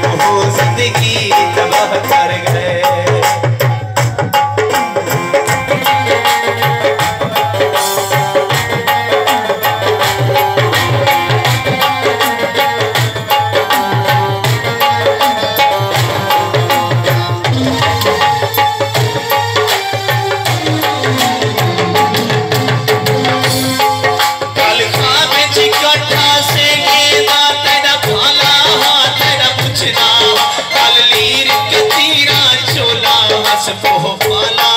हो ज़िंदगी तबाह को पाला।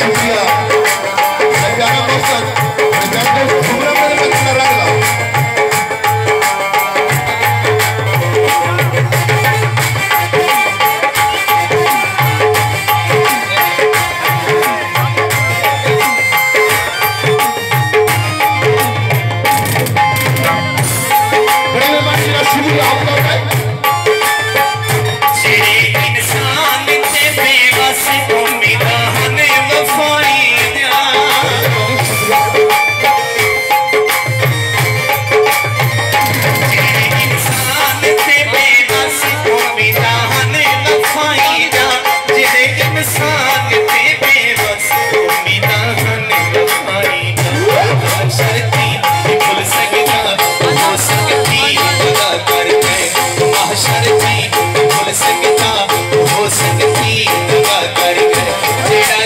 Yeah. हशर की भूल सकता हो सकती दवा कर जेड़ा